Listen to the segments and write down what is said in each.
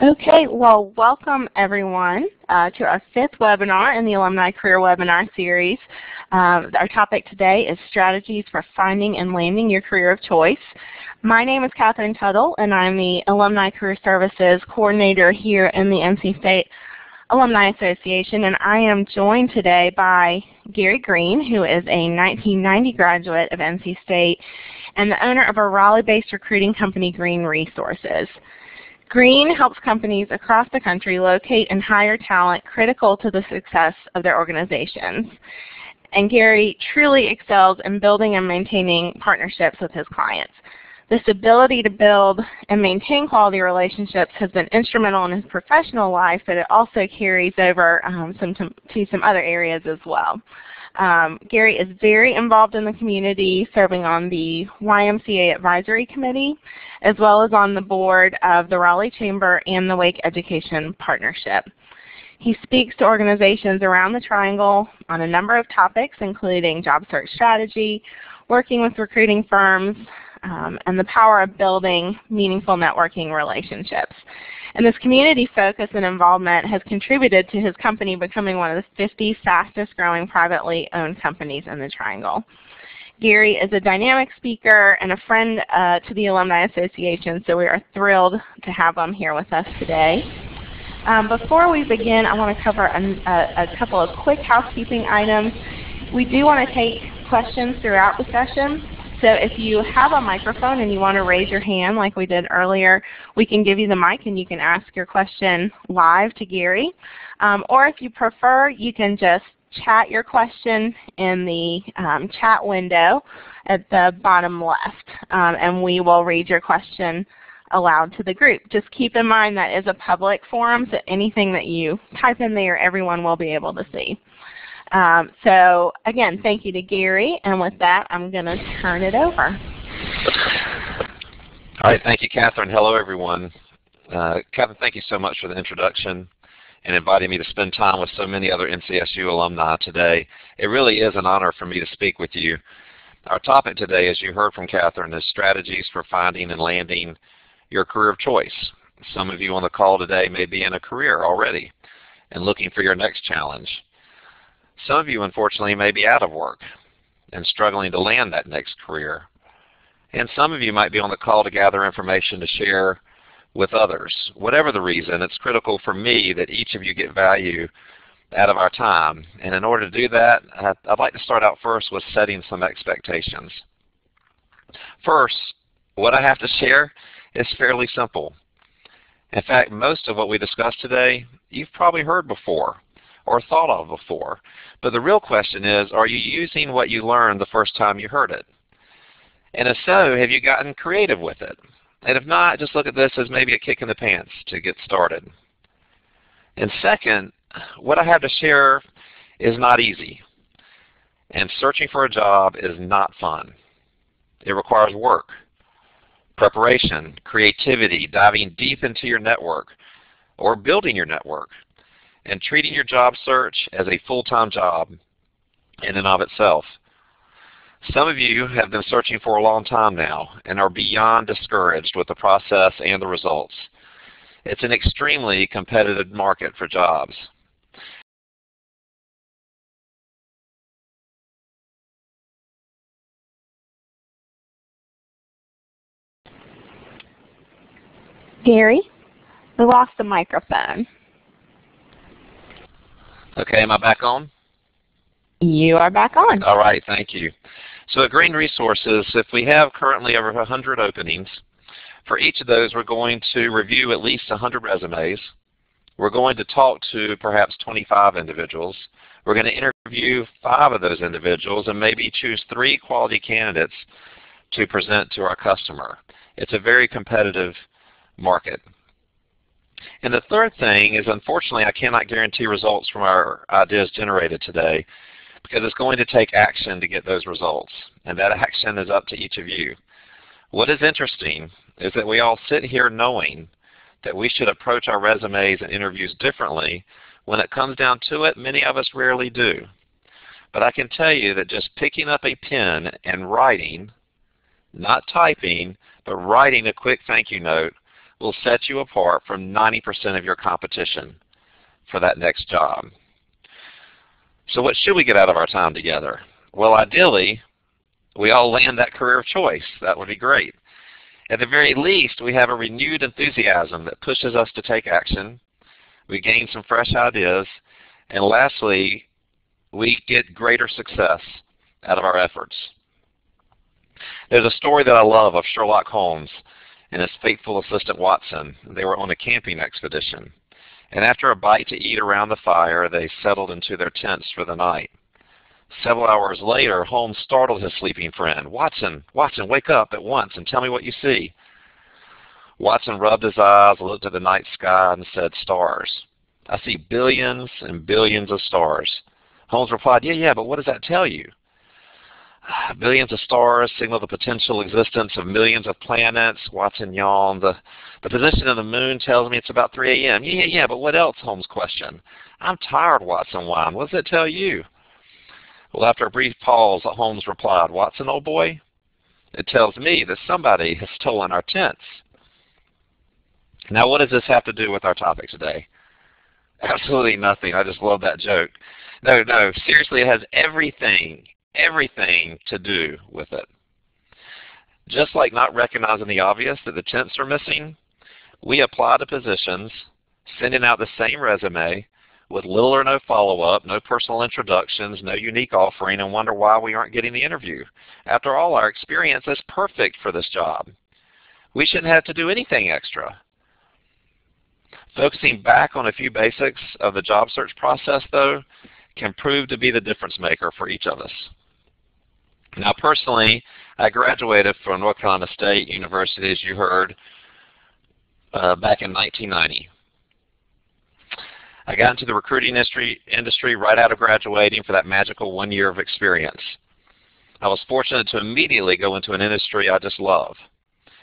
Okay, well welcome everyone uh, to our fifth webinar in the Alumni Career Webinar Series. Um, our topic today is Strategies for Finding and Landing Your Career of Choice. My name is Catherine Tuttle and I'm the Alumni Career Services Coordinator here in the NC State Alumni Association and I am joined today by Gary Greene who is a 1990 graduate of NC State and the owner of a Raleigh-based recruiting company, Greene Resources. Greene helps companies across the country locate and hire talent critical to the success of their organizations. And Gary truly excels in building and maintaining partnerships with his clients. This ability to build and maintain quality relationships has been instrumental in his professional life, but it also carries over um, some to, to some other areas as well. Um, Gary is very involved in the community, serving on the YMCA Advisory Committee, as well as on the board of the Raleigh Chamber and the Wake Education Partnership. He speaks to organizations around the Triangle on a number of topics, including job search strategy, working with recruiting firms, um, and the power of building meaningful networking relationships. And this community focus and involvement has contributed to his company becoming one of the 50 fastest growing privately owned companies in the Triangle. Gary is a dynamic speaker and a friend uh, to the Alumni Association, so we are thrilled to have him here with us today. Um, before we begin, I want to cover a, a, a couple of quick housekeeping items. We do want to take questions throughout the session. So if you have a microphone and you want to raise your hand like we did earlier, we can give you the mic and you can ask your question live to Gary. Um, or if you prefer, you can just chat your question in the um, chat window at the bottom left, um, and we will read your question aloud to the group. Just keep in mind that is a public forum, so anything that you type in there, everyone will be able to see. Um, so again, thank you to Gary, and with that, I'm going to turn it over. All right, thank you, Catherine. Hello, everyone. Uh, Catherine, thank you so much for the introduction and inviting me to spend time with so many other NCSU alumni today. It really is an honor for me to speak with you. Our topic today, as you heard from Catherine, is strategies for finding and landing your career of choice. Some of you on the call today may be in a career already and looking for your next challenge. Some of you, unfortunately, may be out of work and struggling to land that next career. And some of you might be on the call to gather information to share with others. Whatever the reason, it's critical for me that each of you get value out of our time. And in order to do that, I'd like to start out first with setting some expectations. First, what I have to share is fairly simple. In fact, most of what we discussed today, you've probably heard before or thought of before. But the real question is, are you using what you learned the first time you heard it? And if so, have you gotten creative with it? And if not, just look at this as maybe a kick in the pants to get started. And second, what I have to share is not easy. And searching for a job is not fun. It requires work, preparation, creativity, diving deep into your network, or building your network and treating your job search as a full-time job in and of itself. Some of you have been searching for a long time now and are beyond discouraged with the process and the results. It's an extremely competitive market for jobs. Gary, we lost the microphone. Okay, am I back on? You are back on. All right, thank you. So at Greene Resources, if we have currently over 100 openings, for each of those we're going to review at least 100 resumes. We're going to talk to perhaps 25 individuals. We're going to interview five of those individuals and maybe choose three quality candidates to present to our customer. It's a very competitive market. And the third thing is unfortunately I cannot guarantee results from our ideas generated today because it's going to take action to get those results. And that action is up to each of you. What is interesting is that we all sit here knowing that we should approach our resumes and interviews differently. When it comes down to it, many of us rarely do. But I can tell you that just picking up a pen and writing, not typing, but writing a quick thank you note will set you apart from 90% of your competition for that next job. So what should we get out of our time together? Well, ideally, we all land that career of choice. That would be great. At the very least, we have a renewed enthusiasm that pushes us to take action. We gain some fresh ideas. And lastly, we get greater success out of our efforts. There's a story that I love of Sherlock Holmes and his faithful assistant Watson. They were on a camping expedition. And after a bite to eat around the fire, they settled into their tents for the night. Several hours later, Holmes startled his sleeping friend. Watson, Watson, wake up at once and tell me what you see. Watson rubbed his eyes, looked at the night sky, and said, stars. I see billions and billions of stars. Holmes replied, yeah, yeah, but what does that tell you? Billions of stars signal the potential existence of millions of planets. Watson yawned. The, the position of the moon tells me it's about 3 a.m. Yeah, yeah, yeah, but what else? Holmes questioned. I'm tired, Watson whined. What does it tell you? Well, after a brief pause, Holmes replied, Watson, old boy, it tells me that somebody has stolen our tents. Now, what does this have to do with our topic today? Absolutely nothing. I just love that joke. No, no, seriously, it has everything, everything to do with it. Just like not recognizing the obvious that the tents are missing, we apply to positions, sending out the same resume with little or no follow-up, no personal introductions, no unique offering, and wonder why we aren't getting the interview. After all, our experience is perfect for this job. We shouldn't have to do anything extra. Focusing back on a few basics of the job search process, though, can prove to be the difference maker for each of us. Now personally, I graduated from North Carolina State University, as you heard, uh, back in 1990. I got into the recruiting industry, industry right out of graduating for that magical one year of experience. I was fortunate to immediately go into an industry I just love.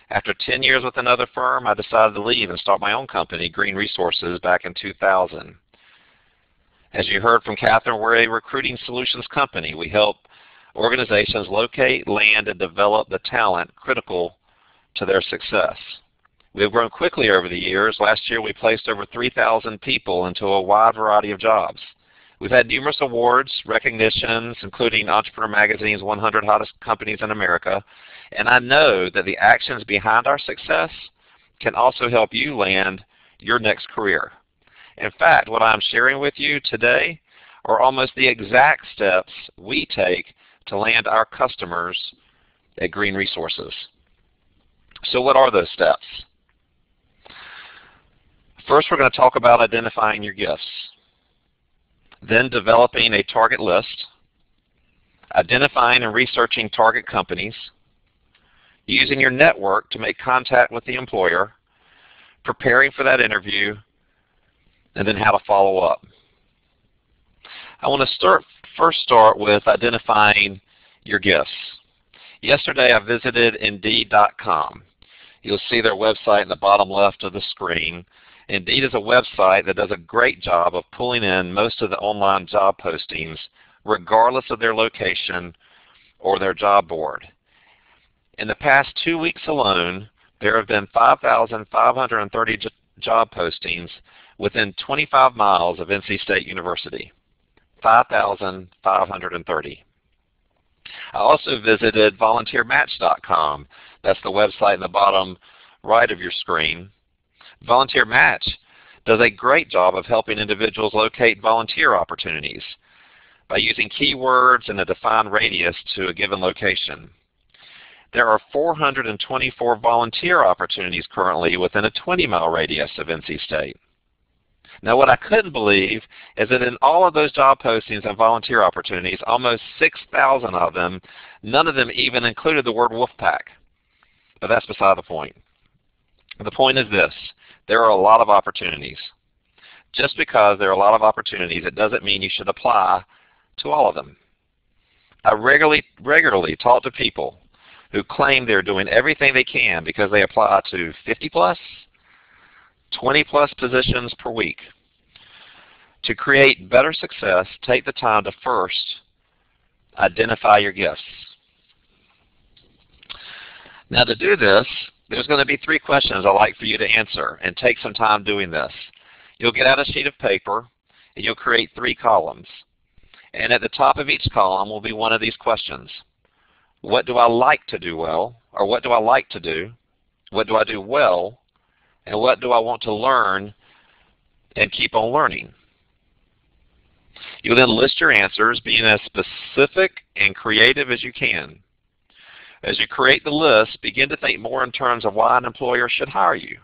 After 10 years with another firm, I decided to leave and start my own company, Greene Resources, back in 2000. As you heard from Catherine, we're a recruiting solutions company. We help organizations locate, land, and develop the talent critical to their success. We have grown quickly over the years. Last year we placed over 3,000 people into a wide variety of jobs. We've had numerous awards, recognitions, including Entrepreneur Magazine's 100 Hottest Companies in America, and I know that the actions behind our success can also help you land your next career. In fact, what I'm sharing with you today are almost the exact steps we take to land our customers at Greene Resources. So what are those steps? First, we're going to talk about identifying your gifts. Then developing a target list. Identifying and researching target companies. Using your network to make contact with the employer. Preparing for that interview. And then how to follow up. I want to start first start with identifying your gifts. Yesterday I visited Indeed.com. You'll see their website in the bottom left of the screen. Indeed is a website that does a great job of pulling in most of the online job postings regardless of their location or their job board. In the past two weeks alone, there have been 5,530 job postings within 25 miles of NC State University. 5,530. I also visited volunteermatch.com. That's the website in the bottom right of your screen. Volunteer Match does a great job of helping individuals locate volunteer opportunities by using keywords and a defined radius to a given location. There are 424 volunteer opportunities currently within a 20-mile radius of NC State. Now what I couldn't believe is that in all of those job postings and volunteer opportunities, almost 6,000 of them, none of them even included the word Wolfpack. But that's beside the point. The point is this, there are a lot of opportunities. Just because there are a lot of opportunities, it doesn't mean you should apply to all of them. I regularly, regularly talk to people who claim they're doing everything they can because they apply to 50 plus, 20 plus positions per week. To create better success, take the time to first identify your gifts. Now to do this, there's going to be three questions I'd like for you to answer and take some time doing this. You'll get out a sheet of paper and you'll create three columns. And at the top of each column will be one of these questions. What do I like to do well? Or what do I like to do? What do I do well? And what do I want to learn and keep on learning? You'll then list your answers, being as specific and creative as you can. As you create the list, begin to think more in terms of why an employer should hire you.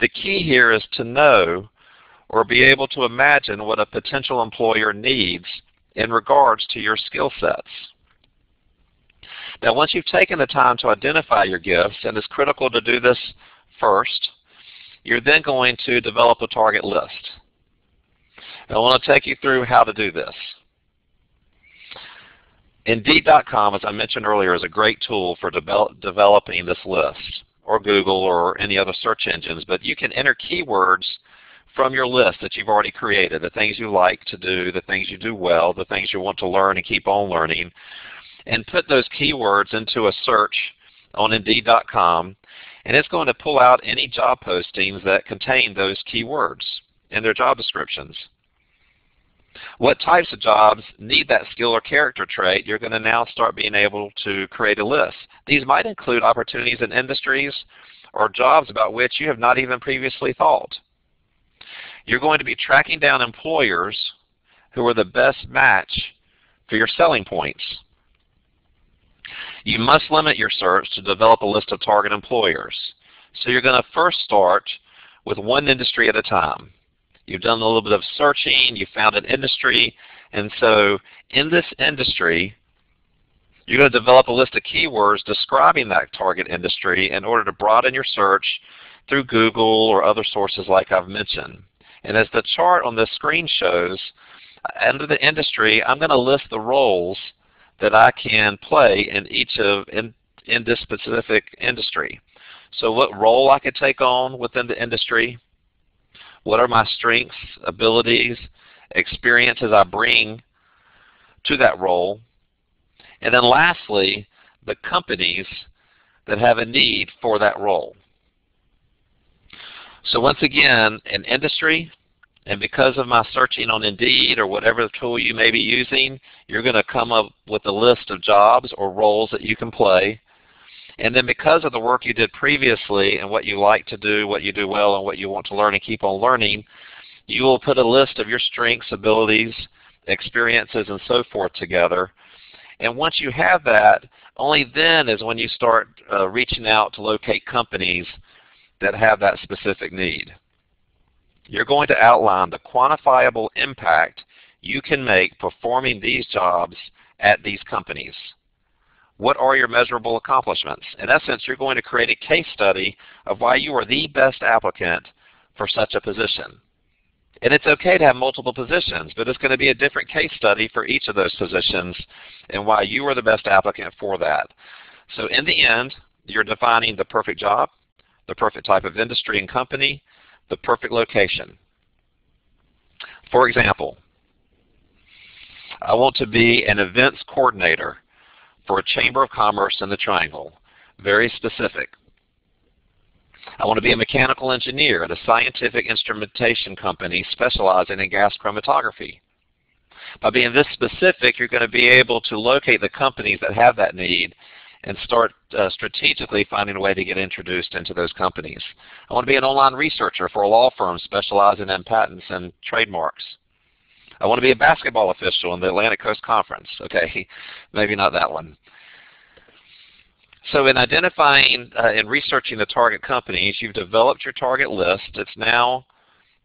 The key here is to know or be able to imagine what a potential employer needs in regards to your skill sets. Now once you've taken the time to identify your gifts, and it's critical to do this first, you're then going to develop a target list. I want to take you through how to do this. Indeed.com, as I mentioned earlier, is a great tool for develop, developing this list, or Google or any other search engines, but you can enter keywords from your list that you've already created, the things you like to do, the things you do well, the things you want to learn and keep on learning, and put those keywords into a search on Indeed.com, and it's going to pull out any job postings that contain those keywords in their job descriptions. What types of jobs need that skill or character trait? You're going to now start being able to create a list. These might include opportunities in industries or jobs about which you have not even previously thought. You're going to be tracking down employers who are the best match for your selling points. You must limit your search to develop a list of target employers. So you're going to first start with one industry at a time. You've done a little bit of searching, you found an industry, and so in this industry, you're going to develop a list of keywords describing that target industry in order to broaden your search through Google or other sources like I've mentioned. And as the chart on this screen shows, under the industry, I'm going to list the roles that I can play in each of in, in this specific industry. So what role I could take on within the industry, what are my strengths, abilities, experiences I bring to that role? And then lastly, the companies that have a need for that role. So once again, an industry, and because of my searching on Indeed or whatever tool you may be using, you're going to come up with a list of jobs or roles that you can play. And then because of the work you did previously and what you like to do, what you do well, and what you want to learn and keep on learning, you will put a list of your strengths, abilities, experiences, and so forth together. And once you have that, only then is when you start uh, reaching out to locate companies that have that specific need. You're going to outline the quantifiable impact you can make performing these jobs at these companies. What are your measurable accomplishments? In essence, you're going to create a case study of why you are the best applicant for such a position. And it's okay to have multiple positions, but it's going to be a different case study for each of those positions and why you are the best applicant for that. So in the end, you're defining the perfect job, the perfect type of industry and company, the perfect location. For example, I want to be an events coordinator for a Chamber of Commerce in the Triangle. Very specific. I want to be a mechanical engineer at a scientific instrumentation company specializing in gas chromatography. By being this specific, you're going to be able to locate the companies that have that need and start uh, strategically finding a way to get introduced into those companies. I want to be an online researcher for a law firm specializing in patents and trademarks. I want to be a basketball official in the Atlantic Coast Conference. Okay, maybe not that one. So in identifying uh, and researching the target companies, you've developed your target list. It's now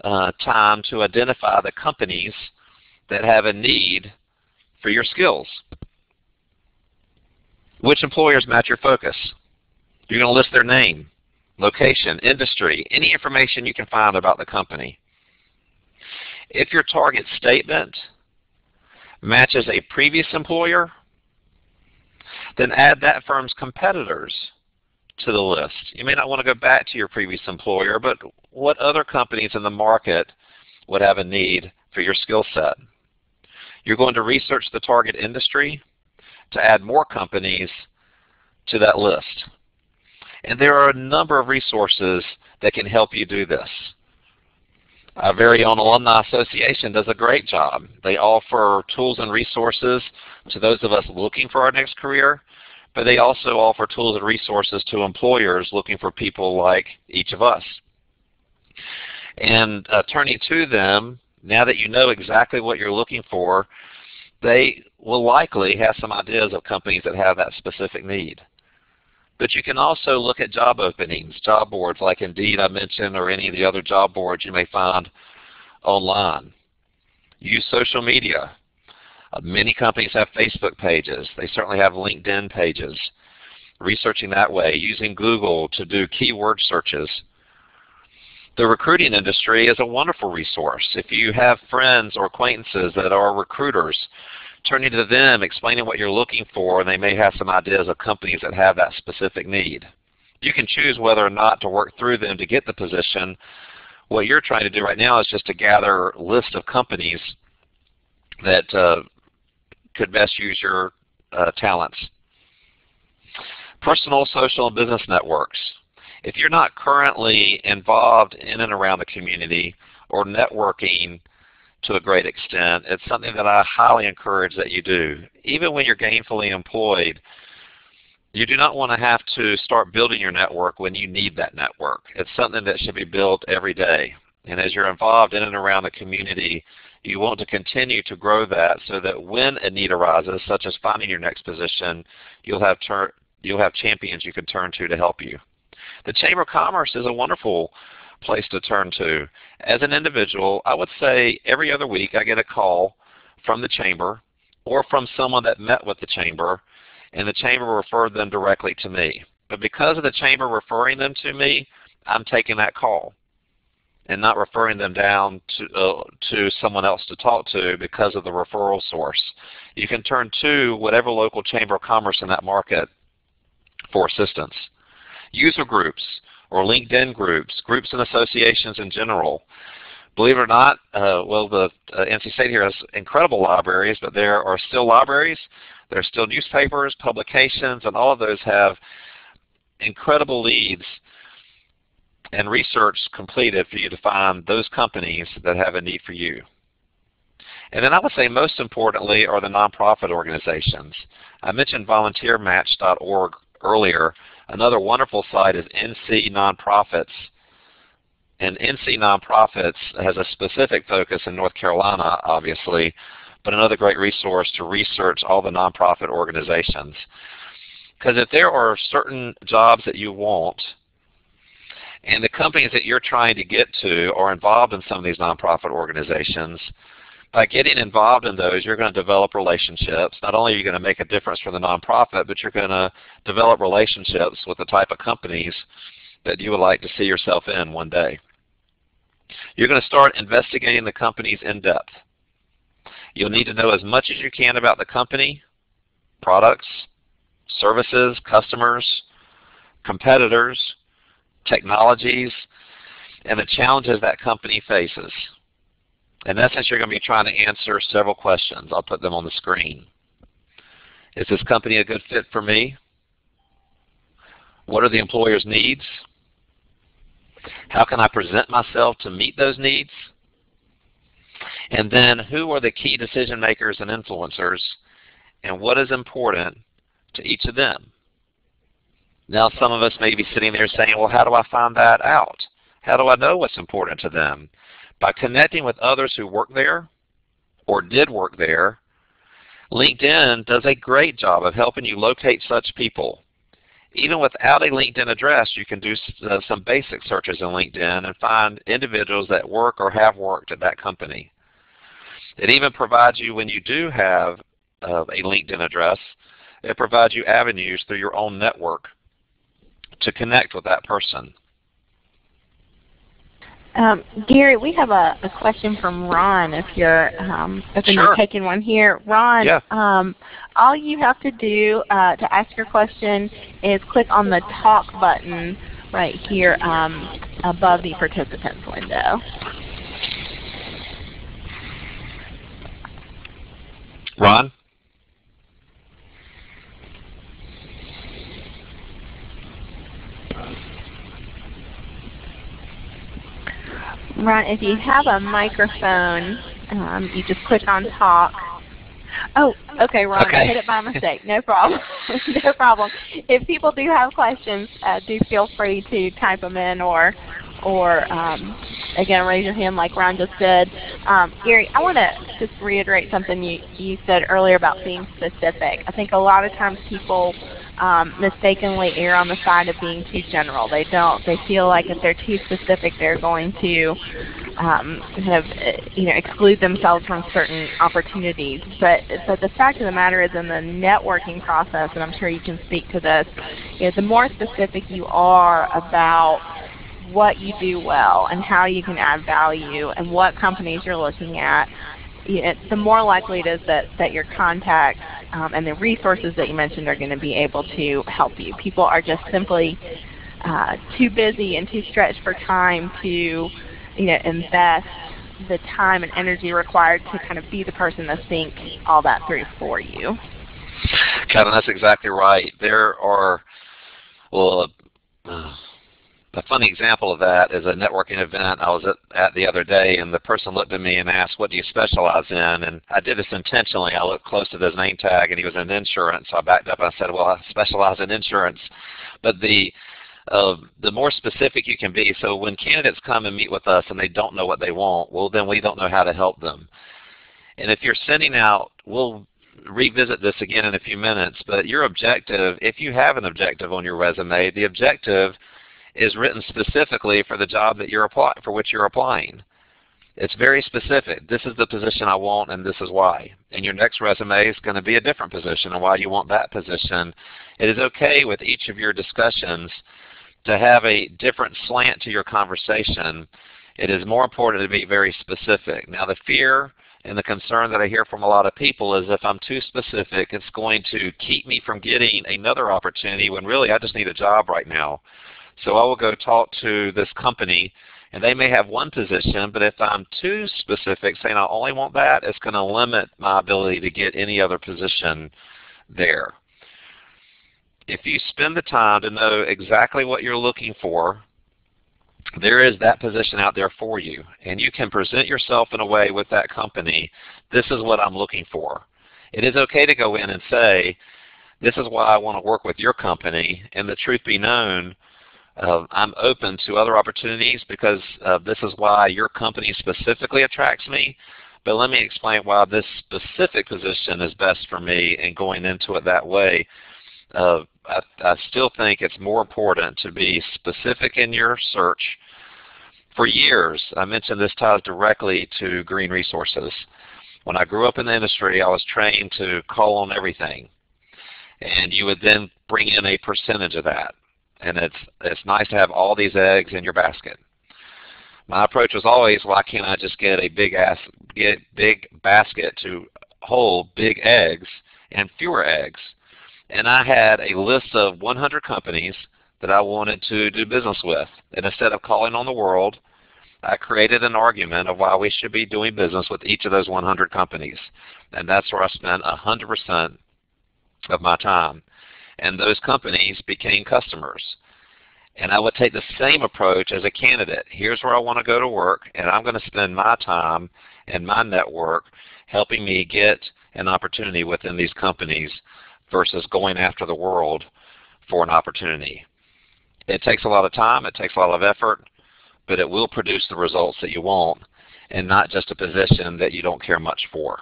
uh, time to identify the companies that have a need for your skills. Which employers match your focus? You're going to list their name, location, industry, any information you can find about the company. If your target statement matches a previous employer, then add that firm's competitors to the list. You may not want to go back to your previous employer, but what other companies in the market would have a need for your skill set? You're going to research the target industry to add more companies to that list. And there are a number of resources that can help you do this. Our very own Alumni Association does a great job. They offer tools and resources to those of us looking for our next career, but they also offer tools and resources to employers looking for people like each of us. And uh, turning to them, now that you know exactly what you're looking for, they will likely have some ideas of companies that have that specific need. But you can also look at job openings, job boards like Indeed I mentioned or any of the other job boards you may find online. Use social media. Uh, many companies have Facebook pages. They certainly have LinkedIn pages. Researching that way, using Google to do keyword searches. The recruiting industry is a wonderful resource. If you have friends or acquaintances that are recruiters, turning to them, explaining what you're looking for, and they may have some ideas of companies that have that specific need. You can choose whether or not to work through them to get the position. What you're trying to do right now is just to gather a list of companies that uh, could best use your uh, talents. Personal, social, and business networks. If you're not currently involved in and around the community or networking to a great extent. It's something that I highly encourage that you do. Even when you're gainfully employed, you do not want to have to start building your network when you need that network. It's something that should be built every day. And as you're involved in and around the community, you want to continue to grow that so that when a need arises, such as finding your next position, you'll have, you'll have champions you can turn to to help you. The Chamber of Commerce is a wonderful place to turn to. As an individual, I would say every other week I get a call from the chamber or from someone that met with the chamber and the chamber referred them directly to me. But because of the chamber referring them to me, I'm taking that call and not referring them down to, uh, to someone else to talk to because of the referral source. You can turn to whatever local chamber of commerce in that market for assistance. User groups or LinkedIn groups, groups and associations in general. Believe it or not, uh, well, the uh, NC State here has incredible libraries, but there are still libraries. There are still newspapers, publications, and all of those have incredible leads and research completed for you to find those companies that have a need for you. And then I would say most importantly are the nonprofit organizations. I mentioned volunteermatch.org earlier. Another wonderful site is NC Nonprofits. And NC Nonprofits has a specific focus in North Carolina, obviously, but another great resource to research all the nonprofit organizations. Because if there are certain jobs that you want, and the companies that you're trying to get to are involved in some of these nonprofit organizations, by getting involved in those, you're going to develop relationships. Not only are you going to make a difference for the nonprofit, but you're going to develop relationships with the type of companies that you would like to see yourself in one day. You're going to start investigating the companies in depth. You'll need to know as much as you can about the company, products, services, customers, competitors, technologies, and the challenges that company faces. In essence, you're going to be trying to answer several questions. I'll put them on the screen. Is this company a good fit for me? What are the employer's needs? How can I present myself to meet those needs? And then who are the key decision makers and influencers and what is important to each of them? Now some of us may be sitting there saying, well, how do I find that out? How do I know what's important to them? By connecting with others who work there or did work there, LinkedIn does a great job of helping you locate such people. Even without a LinkedIn address, you can do uh, some basic searches in LinkedIn and find individuals that work or have worked at that company. It even provides you, when you do have uh, a LinkedIn address, it provides you avenues through your own network to connect with that person. Um, Gary, we have a, a, question from Ron if you're um, open sure. to taking one here. Ron, yeah. um, all you have to do uh, to ask your question is click on the talk button right here um, above the participants window. Ron? Ron, if you have a microphone, um, you just click on talk. Oh, okay, Ron, okay. I hit it by mistake. No problem. no problem. If people do have questions, uh, do feel free to type them in or or um, again raise your hand like Ron just did. Um, Gary, I want to just reiterate something you, you said earlier about being specific. I think a lot of times people um, mistakenly err on the side of being too general. They don't. They feel like if they're too specific, they're going to um, kind of you know exclude themselves from certain opportunities. But but the fact of the matter is, in the networking process, and I'm sure you can speak to this, you know, the more specific you are about what you do well and how you can add value and what companies you're looking at, the more likely it is that, that your contacts um, and the resources that you mentioned are going to be able to help you. People are just simply uh, too busy and too stretched for time to you know, invest the time and energy required to kind of be the person to think all that through for you. Kevin, that's exactly right. There are, well, uh, a funny example of that is a networking event I was at, at, the other day, and the person looked at me and asked, "What do you specialize in?" And I did this intentionally. I looked close to his name tag, and he was in insurance. So I backed up and I said, "Well, I specialize in insurance." But the uh, the more specific you can be, so when candidates come and meet with us and they don't know what they want, well, then we don't know how to help them. And if you're sending out, we'll revisit this again in a few minutes, but your objective, if you have an objective on your resume, the objective is written specifically for the job that you're apply for which you're applying. It's very specific. This is the position I want and this is why. And your next resume is going to be a different position and why you want that position. It is okay with each of your discussions to have a different slant to your conversation. It is more important to be very specific. Now the fear and the concern that I hear from a lot of people is if I'm too specific, it's going to keep me from getting another opportunity when really I just need a job right now. So I will go talk to this company and they may have one position, but if I'm too specific, saying I only want that, it's going to limit my ability to get any other position there. If you spend the time to know exactly what you're looking for, there is that position out there for you. And you can present yourself in a way with that company, this is what I'm looking for. It is okay to go in and say, this is why I want to work with your company, and the truth be known, uh, I'm open to other opportunities because uh, this is why your company specifically attracts me. But let me explain why this specific position is best for me and going into it that way. Uh, I, I still think it's more important to be specific in your search. For years, I mentioned this ties directly to Greene Resources. When I grew up in the industry, I was trained to call on everything. And you would then bring in a percentage of that and it's it's nice to have all these eggs in your basket. My approach was always, why can't I just get a big ass get big basket to hold big eggs and fewer eggs? And I had a list of 100 companies that I wanted to do business with. And instead of calling on the world, I created an argument of why we should be doing business with each of those 100 companies. And that's where I spent 100% of my time and those companies became customers. And I would take the same approach as a candidate. Here's where I want to go to work, and I'm going to spend my time and my network helping me get an opportunity within these companies versus going after the world for an opportunity. It takes a lot of time, it takes a lot of effort, but it will produce the results that you want and not just a position that you don't care much for.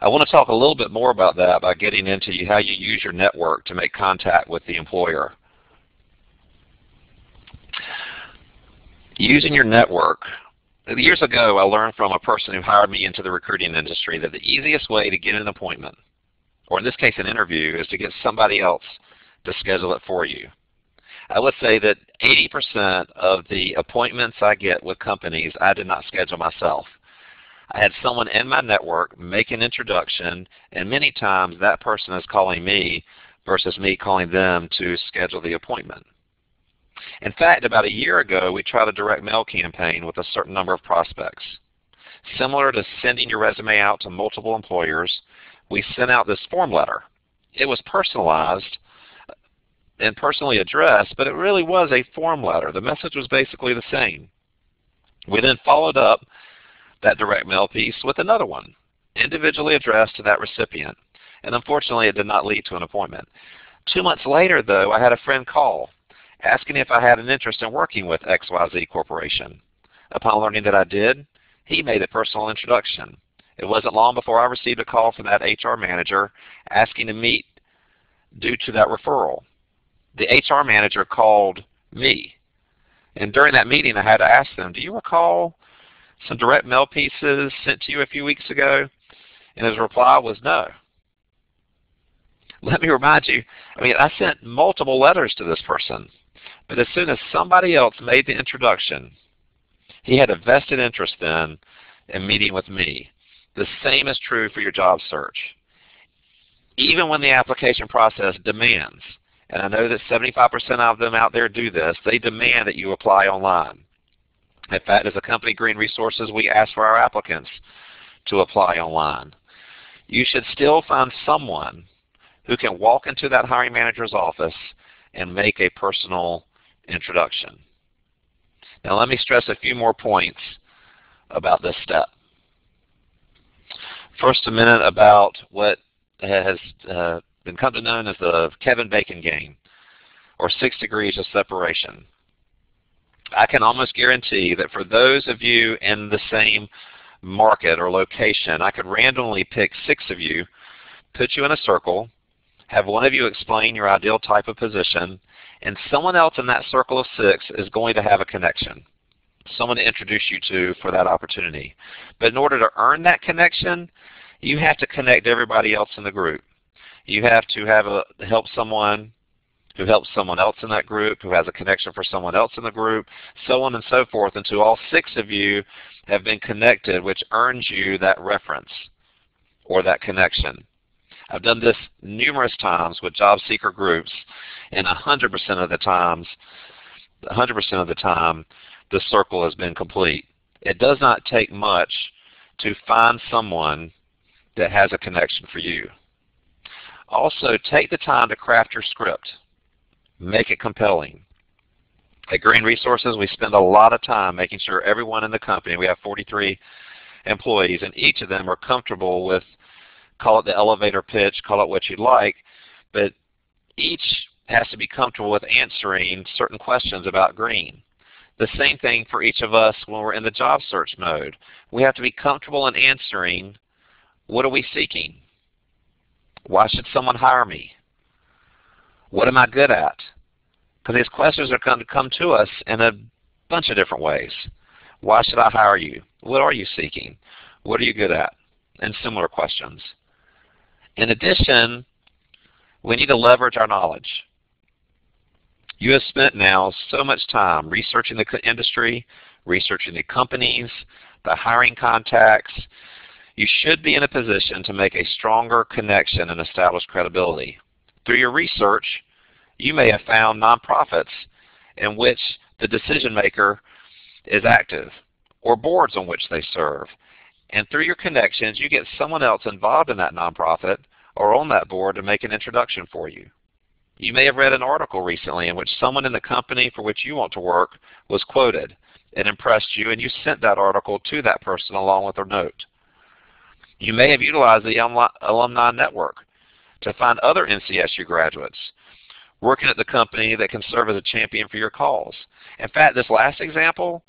I want to talk a little bit more about that by getting into how you use your network to make contact with the employer. Using your network. Years ago, I learned from a person who hired me into the recruiting industry that the easiest way to get an appointment, or in this case an interview, is to get somebody else to schedule it for you. I would say that 80% of the appointments I get with companies I did not schedule myself. I had someone in my network make an introduction, and many times that person is calling me versus me calling them to schedule the appointment. In fact, about a year ago, we tried a direct mail campaign with a certain number of prospects. Similar to sending your resume out to multiple employers, we sent out this form letter. It was personalized and personally addressed, but it really was a form letter. The message was basically the same. We then followed up that direct mail piece with another one, individually addressed to that recipient. And unfortunately, it did not lead to an appointment. Two months later, though, I had a friend call asking if I had an interest in working with XYZ Corporation. Upon learning that I did, he made a personal introduction. It wasn't long before I received a call from that HR manager asking to meet due to that referral. The HR manager called me. And during that meeting, I had to ask them, do you recall some direct mail pieces sent to you a few weeks ago? And his reply was no. Let me remind you, I mean, I sent multiple letters to this person, but as soon as somebody else made the introduction, he had a vested interest then in meeting with me. The same is true for your job search. Even when the application process demands, and I know that 75% of them out there do this, they demand that you apply online. In fact, as a company, Greene Resources, we ask for our applicants to apply online. You should still find someone who can walk into that hiring manager's office and make a personal introduction. Now let me stress a few more points about this step. First a minute about what has uh, been come to known as the Kevin Bacon game, or six degrees of separation. I can almost guarantee that for those of you in the same market or location, I could randomly pick six of you, put you in a circle, have one of you explain your ideal type of position, and someone else in that circle of six is going to have a connection, someone to introduce you to for that opportunity. But in order to earn that connection, you have to connect everybody else in the group. You have to have a help someone who helps someone else in that group, who has a connection for someone else in the group, so on and so forth until all six of you have been connected, which earns you that reference or that connection. I've done this numerous times with job seeker groups, and 100% of the times, 100% of the time, the circle has been complete. It does not take much to find someone that has a connection for you. Also, take the time to craft your script. Make it compelling. At Greene Resources, we spend a lot of time making sure everyone in the company, we have 43 employees, and each of them are comfortable with call it the elevator pitch, call it what you'd like, but each has to be comfortable with answering certain questions about Greene. The same thing for each of us when we're in the job search mode. We have to be comfortable in answering, what are we seeking? Why should someone hire me? What am I good at? Because these questions are going to come to us in a bunch of different ways. Why should I hire you? What are you seeking? What are you good at? And similar questions. In addition, we need to leverage our knowledge. You have spent now so much time researching the industry, researching the companies, the hiring contacts. You should be in a position to make a stronger connection and establish credibility. Through your research, you may have found nonprofits in which the decision maker is active, or boards on which they serve, and through your connections, you get someone else involved in that nonprofit or on that board to make an introduction for you. You may have read an article recently in which someone in the company for which you want to work was quoted. It impressed you and you sent that article to that person along with a note. You may have utilized the alumni network to find other NCSU graduates working at the company that can serve as a champion for your cause. In fact, this last example,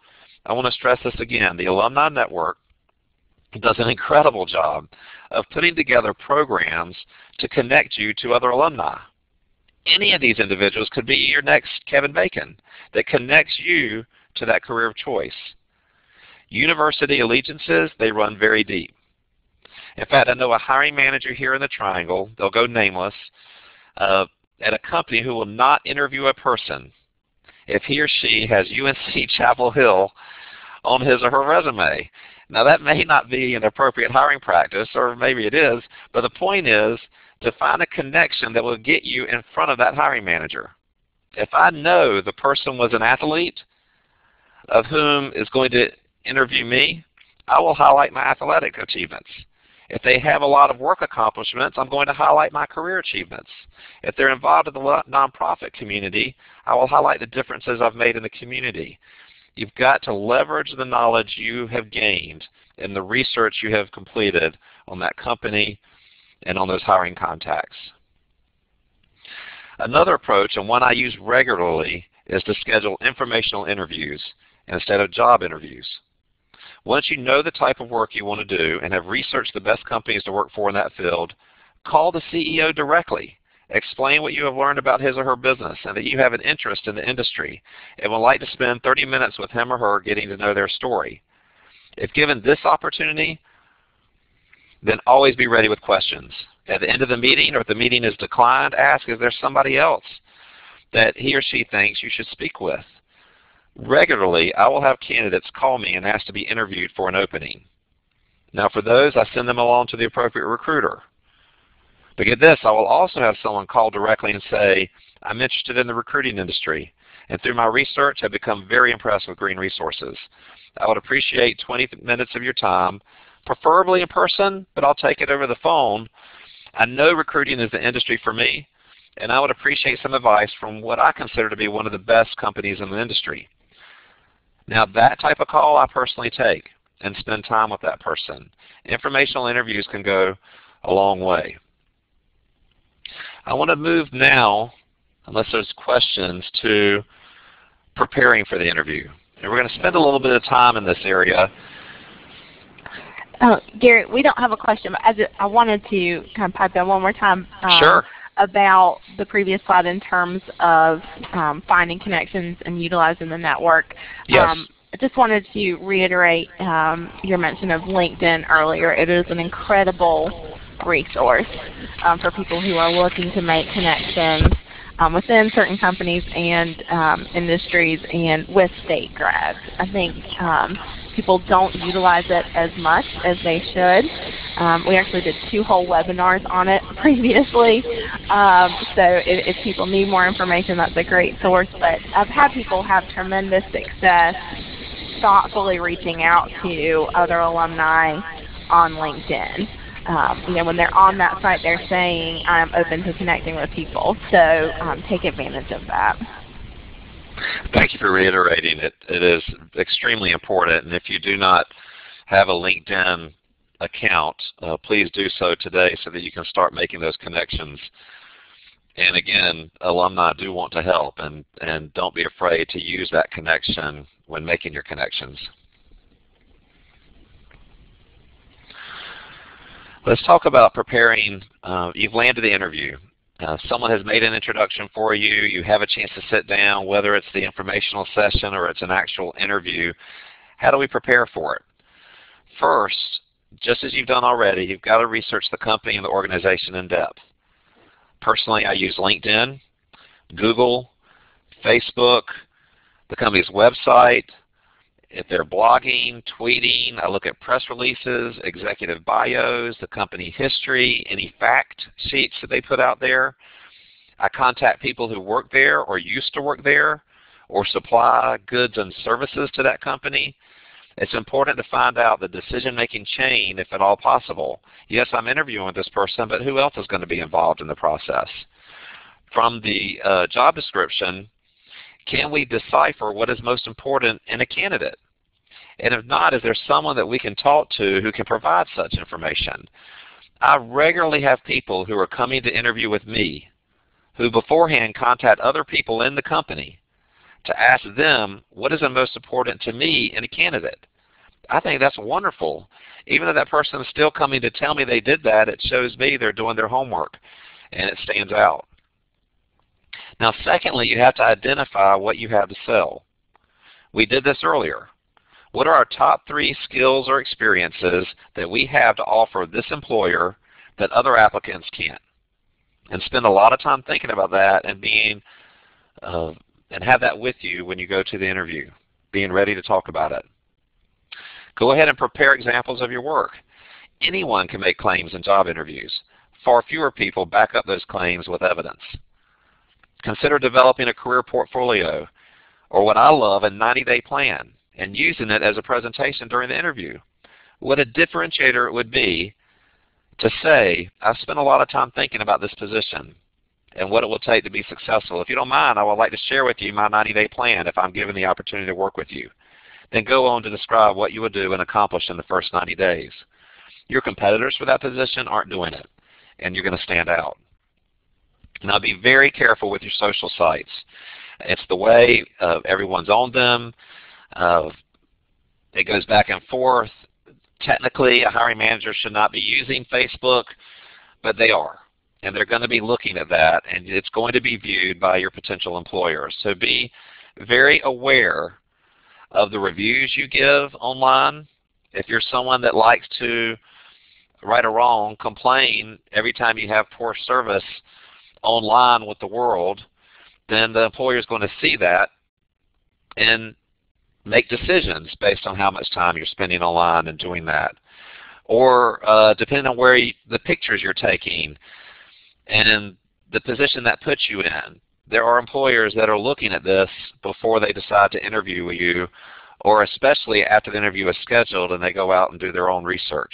I want to stress this again. The alumni network does an incredible job of putting together programs to connect you to other alumni. Any of these individuals could be your next Kevin Bacon that connects you to that career of choice. University allegiances, they run very deep. In fact, I know a hiring manager here in the Triangle, they'll go nameless, uh, at a company who will not interview a person if he or she has UNC Chapel Hill on his or her resume. Now that may not be an appropriate hiring practice, or maybe it is, but the point is to find a connection that will get you in front of that hiring manager. If I know the person was an athlete of whom is going to interview me, I will highlight my athletic achievements. If they have a lot of work accomplishments, I'm going to highlight my career achievements. If they're involved in the nonprofit community, I will highlight the differences I've made in the community. You've got to leverage the knowledge you have gained and the research you have completed on that company and on those hiring contacts. Another approach, and one I use regularly, is to schedule informational interviews instead of job interviews. Once you know the type of work you want to do and have researched the best companies to work for in that field, call the CEO directly. Explain what you have learned about his or her business and that you have an interest in the industry and would like to spend 30 minutes with him or her getting to know their story. If given this opportunity, then always be ready with questions. At the end of the meeting or if the meeting is declined, ask is there somebody else that he or she thinks you should speak with. Regularly, I will have candidates call me and ask to be interviewed for an opening. Now for those, I send them along to the appropriate recruiter. But get this, I will also have someone call directly and say, I'm interested in the recruiting industry, and through my research have become very impressed with Greene Resources. I would appreciate 20 minutes of your time, preferably in person, but I'll take it over the phone. I know recruiting is the industry for me, and I would appreciate some advice from what I consider to be one of the best companies in the industry. Now that type of call I personally take and spend time with that person. Informational interviews can go a long way. I want to move now, unless there's questions, to preparing for the interview. And we're going to spend a little bit of time in this area. Uh, Gary, we don't have a question, but as it, I wanted to kind of pipe in one more time. Um, sure about the previous slide in terms of um, finding connections and utilizing the network. Yes. Um, I just wanted to reiterate um, your mention of LinkedIn earlier. It is an incredible resource um, for people who are looking to make connections um, within certain companies and um, industries and with state grads. I think um, people don't utilize it as much as they should. Um, we actually did two whole webinars on it previously. Um, so if, if, people need more information, that's a great source. But I've had people have tremendous success thoughtfully reaching out to other alumni on LinkedIn. Um, you know, when they're on that site, they're saying, I'm open to connecting with people. So um, take advantage of that. Thank you for reiterating it. It is extremely important. And if you do not have a LinkedIn account, uh, please do so today so that you can start making those connections. And again, alumni do want to help, and, and don't be afraid to use that connection when making your connections. Let's talk about preparing. Uh, you've landed the interview. Uh, someone has made an introduction for you. You have a chance to sit down, whether it's the informational session or it's an actual interview. How do we prepare for it? First, just as you've done already, you've got to research the company and the organization in depth. Personally, I use LinkedIn, Google, Facebook, the company's website, if they're blogging, tweeting, I look at press releases, executive bios, the company history, any fact sheets that they put out there. I contact people who work there or used to work there or supply goods and services to that company. It's important to find out the decision-making chain if at all possible. Yes, I'm interviewing this person, but who else is going to be involved in the process? From the uh, job description, can we decipher what is most important in a candidate? And if not, is there someone that we can talk to who can provide such information? I regularly have people who are coming to interview with me who beforehand contact other people in the company to ask them what is the most important to me in a candidate. I think that's wonderful. Even though that person is still coming to tell me they did that, it shows me they're doing their homework and it stands out. Now secondly, you have to identify what you have to sell. We did this earlier. What are our top three skills or experiences that we have to offer this employer that other applicants can't? And spend a lot of time thinking about that and being uh, and have that with you when you go to the interview, being ready to talk about it. Go ahead and prepare examples of your work. Anyone can make claims in job interviews. Far fewer people back up those claims with evidence. Consider developing a career portfolio, or what I love, a 90-day plan and using it as a presentation during the interview. What a differentiator it would be to say, I've spent a lot of time thinking about this position and what it will take to be successful. If you don't mind, I would like to share with you my 90-day plan if I'm given the opportunity to work with you. Then go on to describe what you will do and accomplish in the first 90 days. Your competitors for that position aren't doing it, and you're going to stand out. Now be very careful with your social sites. It's the way uh, everyone's on them. Uh, it goes back and forth. Technically, a hiring manager should not be using Facebook, but they are. And they're going to be looking at that, and it's going to be viewed by your potential employers. So be very aware of the reviews you give online. If you're someone that likes to, right or wrong, complain every time you have poor service online with the world, then the employer is going to see that and make decisions based on how much time you're spending online and doing that. Or uh, depending on where you, the pictures you're taking and the position that puts you in. There are employers that are looking at this before they decide to interview you or especially after the interview is scheduled and they go out and do their own research.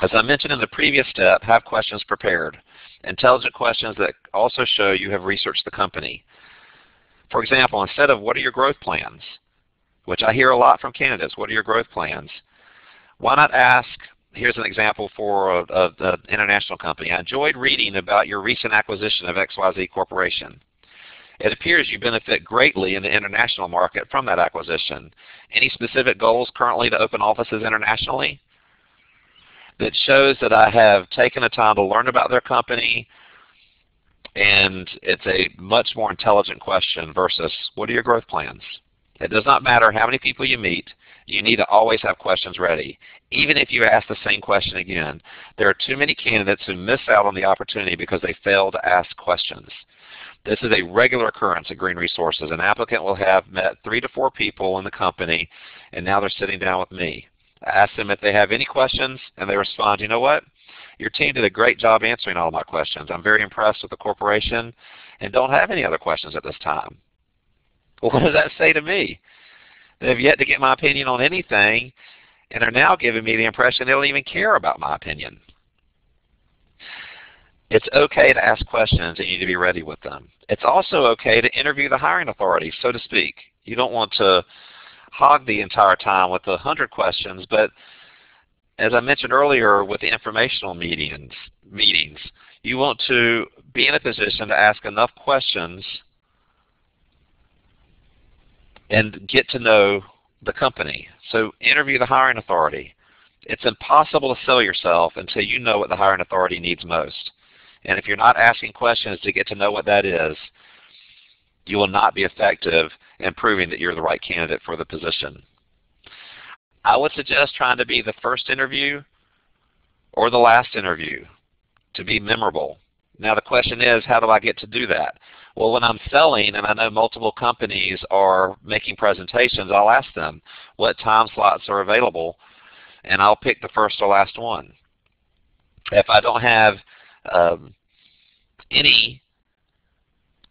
As I mentioned in the previous step, have questions prepared. Intelligent questions that also show you have researched the company. For example, instead of what are your growth plans, which I hear a lot from candidates, what are your growth plans? Why not ask, here's an example for an international company. I enjoyed reading about your recent acquisition of XYZ Corporation. It appears you benefit greatly in the international market from that acquisition. Any specific goals currently to open offices internationally? That shows that I have taken the time to learn about their company, and it's a much more intelligent question versus what are your growth plans? It does not matter how many people you meet, you need to always have questions ready. Even if you ask the same question again, there are too many candidates who miss out on the opportunity because they fail to ask questions. This is a regular occurrence at Greene Resources. An applicant will have met three to four people in the company, and now they're sitting down with me. I ask them if they have any questions, and they respond, you know what? Your team did a great job answering all my questions. I'm very impressed with the corporation and don't have any other questions at this time. Well, what does that say to me? They have yet to get my opinion on anything and are now giving me the impression they don't even care about my opinion. It's okay to ask questions and you need to be ready with them. It's also okay to interview the hiring authority, so to speak. You don't want to hog the entire time with a hundred questions, but as I mentioned earlier with the informational meetings, meetings, you want to be in a position to ask enough questions and get to know the company. So interview the hiring authority. It's impossible to sell yourself until you know what the hiring authority needs most. And if you're not asking questions to get to know what that is, you will not be effective in proving that you're the right candidate for the position. I would suggest trying to be the first interview or the last interview to be memorable. Now the question is, how do I get to do that? Well, when I'm selling and I know multiple companies are making presentations, I'll ask them what time slots are available, and I'll pick the first or last one. If I don't have um, any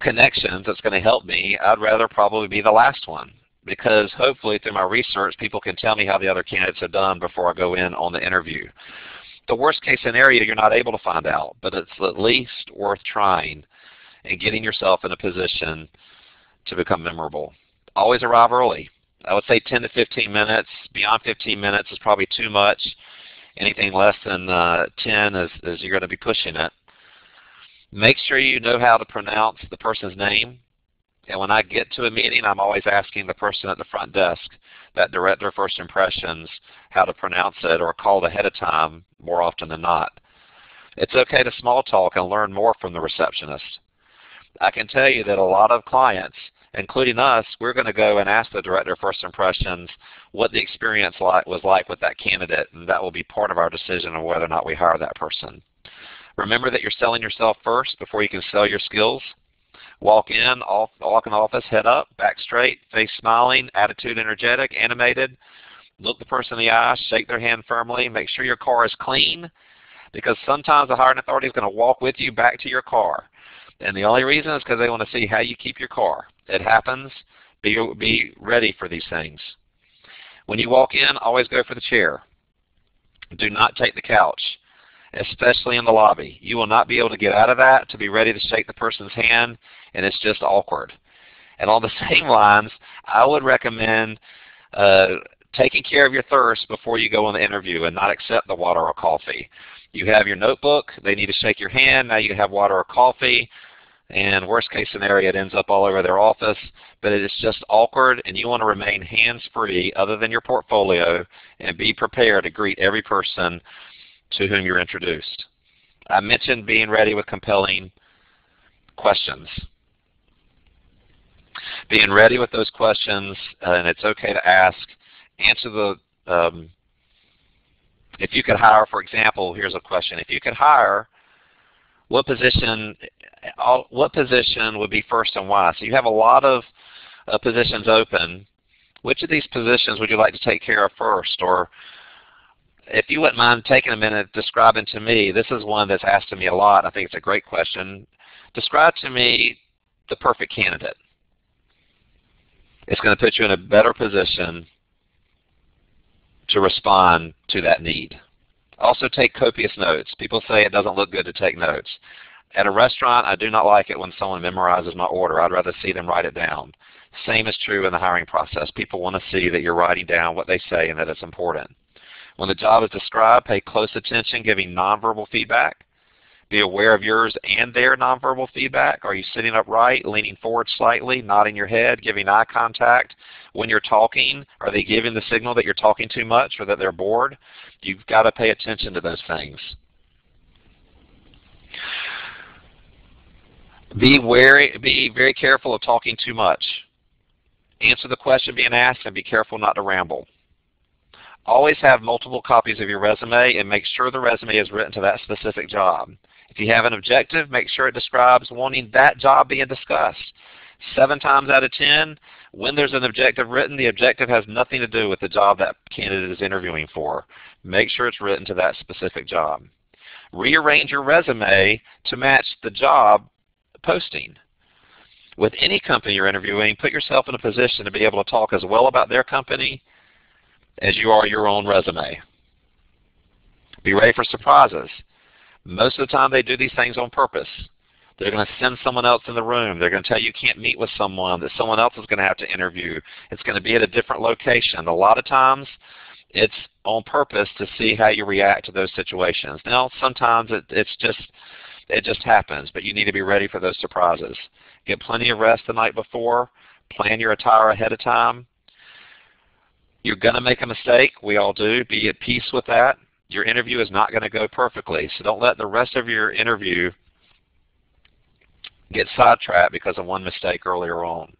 connections that's going to help me, I'd rather probably be the last one because hopefully through my research people can tell me how the other candidates have done before I go in on the interview. The worst case scenario you're not able to find out, but it's at least worth trying and getting yourself in a position to become memorable. Always arrive early. I would say 10 to 15 minutes. Beyond 15 minutes is probably too much. Anything less than uh, 10 is, is you're going to be pushing it. Make sure you know how to pronounce the person's name. And when I get to a meeting, I'm always asking the person at the front desk, that director of first impressions, how to pronounce it or called ahead of time more often than not. It's okay to small talk and learn more from the receptionist. I can tell you that a lot of clients, including us, we're going to go and ask the director of first impressions what the experience was like with that candidate, and that will be part of our decision on whether or not we hire that person. Remember that you're selling yourself first before you can sell your skills. Walk in, off, walk in the office, head up, back straight, face smiling, attitude energetic, animated. Look the person in the eye, shake their hand firmly, make sure your car is clean because sometimes the hiring authority is going to walk with you back to your car. And the only reason is because they want to see how you keep your car. It happens. Be, be ready for these things. When you walk in, always go for the chair. Do not take the couch. Especially in the lobby. You will not be able to get out of that to be ready to shake the person's hand, and it's just awkward. And on the same lines, I would recommend uh, taking care of your thirst before you go on the interview and not accept the water or coffee. You have your notebook, they need to shake your hand, now you have water or coffee, and worst case scenario it ends up all over their office, but it is just awkward and you want to remain hands-free other than your portfolio and be prepared to greet every person to whom you're introduced. I mentioned being ready with compelling questions. Being ready with those questions, uh, and it's okay to ask, answer the, um, if you could hire, for example, here's a question. If you could hire, what position, what position would be first and why? So you have a lot of uh, positions open. Which of these positions would you like to take care of first? Or if you wouldn't mind taking a minute describing to me, this is one that's asked to me a lot. I think it's a great question. Describe to me the perfect candidate. It's going to put you in a better position to respond to that need. Also take copious notes. People say it doesn't look good to take notes. At a restaurant, I do not like it when someone memorizes my order. I'd rather see them write it down. Same is true in the hiring process. People want to see that you're writing down what they say and that it's important. When the job is described, pay close attention giving nonverbal feedback. Be aware of yours and their nonverbal feedback. Are you sitting upright, leaning forward slightly, nodding your head, giving eye contact? When you're talking, are they giving the signal that you're talking too much or that they're bored? You've got to pay attention to those things. Be wary, be very careful of talking too much. Answer the question being asked and be careful not to ramble. Always have multiple copies of your resume and make sure the resume is written to that specific job. If you have an objective, make sure it describes wanting that job being discussed. Seven times out of ten, when there's an objective written, the objective has nothing to do with the job that candidate is interviewing for. Make sure it's written to that specific job. Rearrange your resume to match the job posting. With any company you're interviewing, put yourself in a position to be able to talk as well about their company as you are your own resume. Be ready for surprises. Most of the time they do these things on purpose. They're going to send someone else in the room. They're going to tell you you can't meet with someone, that someone else is going to have to interview. It's going to be at a different location. A lot of times it's on purpose to see how you react to those situations. Now sometimes it, it's just it just happens, but you need to be ready for those surprises. Get plenty of rest the night before. Plan your attire ahead of time. You're going to make a mistake. We all do. Be at peace with that your interview is not going to go perfectly. So don't let the rest of your interview get sidetracked because of one mistake earlier on.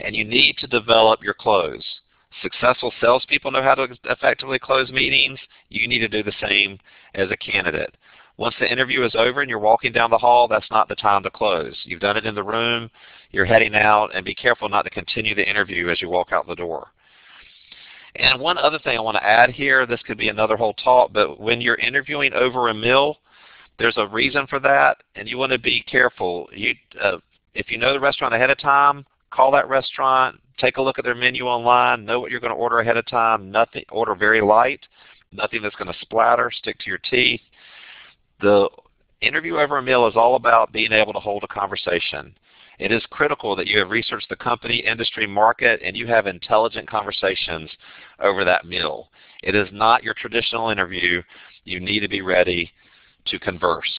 And you need to develop your close. Successful salespeople know how to effectively close meetings. You need to do the same as a candidate. Once the interview is over and you're walking down the hall, that's not the time to close. You've done it in the room, you're heading out, and be careful not to continue the interview as you walk out the door. And one other thing I want to add here, this could be another whole talk, but when you're interviewing over a meal, there's a reason for that, and you want to be careful. You, uh, if you know the restaurant ahead of time, call that restaurant, take a look at their menu online, know what you're going to order ahead of time. Nothing, order very light, nothing that's going to splatter, stick to your teeth. The interview over a meal is all about being able to hold a conversation. It is critical that you have researched the company, industry, market, and you have intelligent conversations over that meal. It is not your traditional interview. You need to be ready to converse.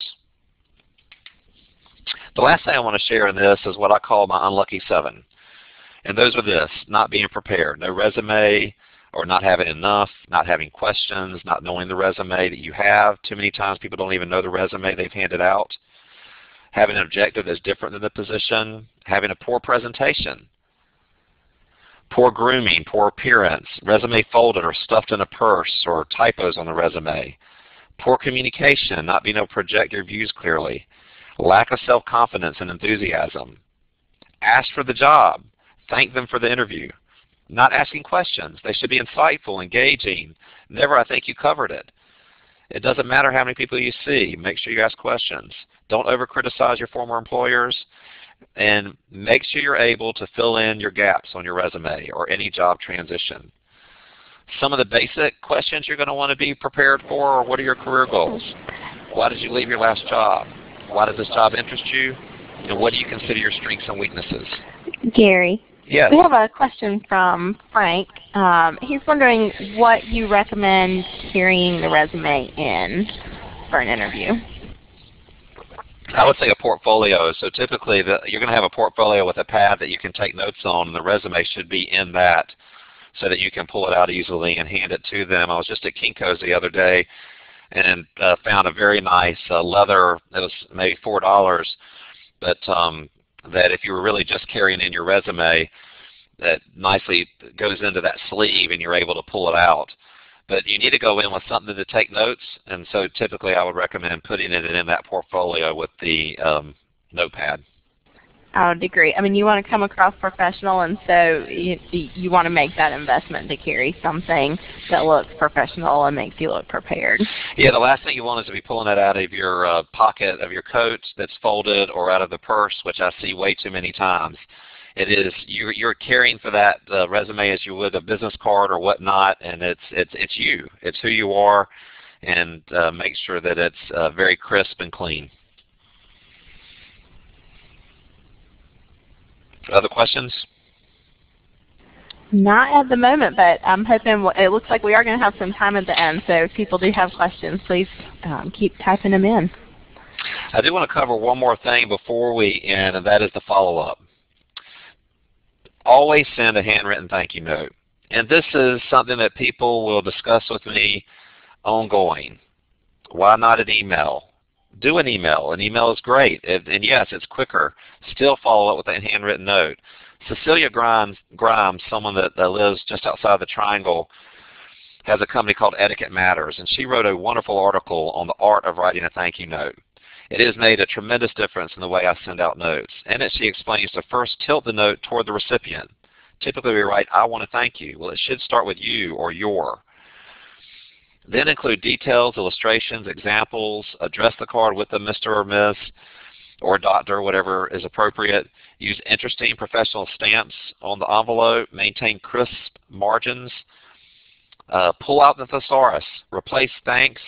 The last thing I want to share in this is what I call my unlucky seven. And those are this, not being prepared. No resume or not having enough, not having questions, not knowing the resume that you have. Too many times people don't even know the resume they've handed out having an objective that's different than the position, having a poor presentation, poor grooming, poor appearance, resume folded or stuffed in a purse or typos on the resume, poor communication, not being able to project your views clearly, lack of self-confidence and enthusiasm, ask for the job, thank them for the interview, not asking questions. They should be insightful, engaging. Never, I think you covered it. It doesn't matter how many people you see. Make sure you ask questions. Don't over criticize your former employers. And make sure you're able to fill in your gaps on your resume or any job transition. some of the basic questions you're going to want to be prepared for are what are your career goals? Why did you leave your last job? Why does this job interest you? And what do you consider your strengths and weaknesses? Gary. Yes. We have a question from Frank. Um, he's wondering what you recommend carrying the resume in for an interview. I would say a portfolio. So typically the, you're going to have a portfolio with a pad that you can take notes on, and the resume should be in that so that you can pull it out easily and hand it to them. I was just at Kinko's the other day and uh, found a very nice uh, leather, it was maybe $4, but um, that if you were really just carrying in your resume, that nicely goes into that sleeve and you're able to pull it out. But you need to go in with something to take notes, and so typically I would recommend putting it in that portfolio with the um, notepad. I would agree. I mean, you want to come across professional, and so you, you want to make that investment to carry something that looks professional and makes you look prepared. Yeah, the last thing you want is to be pulling it out of your uh, pocket of your coat that's folded or out of the purse, which I see way too many times. It is you're, you're caring for that uh, resume as you would a business card or whatnot, and it's it's it's you. It's who you are, and uh, make sure that it's uh, very crisp and clean. Other questions? Not at the moment, but I'm hoping it looks like we are going to have some time at the end. So if people do have questions, please um, keep typing them in. I do want to cover one more thing before we end, and that is the follow-up. Always send a handwritten thank you note. And this is something that people will discuss with me ongoing. Why not an email? Do an email. An email is great. And, and yes, it's quicker. Still follow up with a handwritten note. Cecilia Grimes, Grimes someone that, that lives just outside the Triangle, has a company called Etiquette Matters, and she wrote a wonderful article on the art of writing a thank you note. It has made a tremendous difference in the way I send out notes. In it, she explains to first tilt the note toward the recipient. Typically, we write, I want to thank you. Well, it should start with you or your. Then include details, illustrations, examples, address the card with a Mr. or Miss or Doctor, whatever is appropriate. Use interesting professional stamps on the envelope. Maintain crisp margins. Uh, pull out the thesaurus. Replace thanks